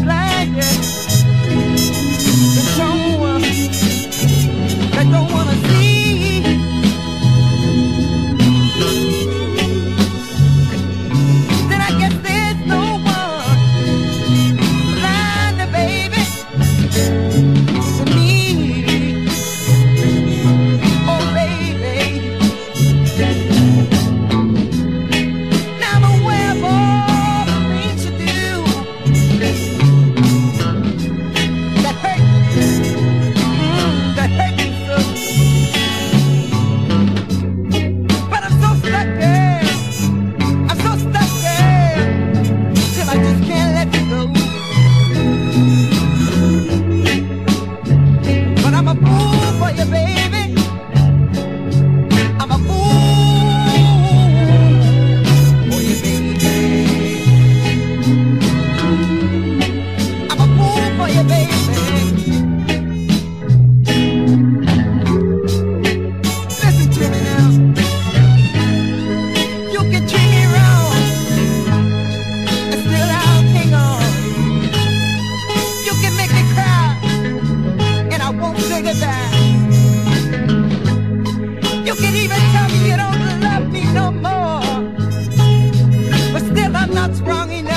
and. You can even tell me you don't love me no more. But still, I'm not strong enough.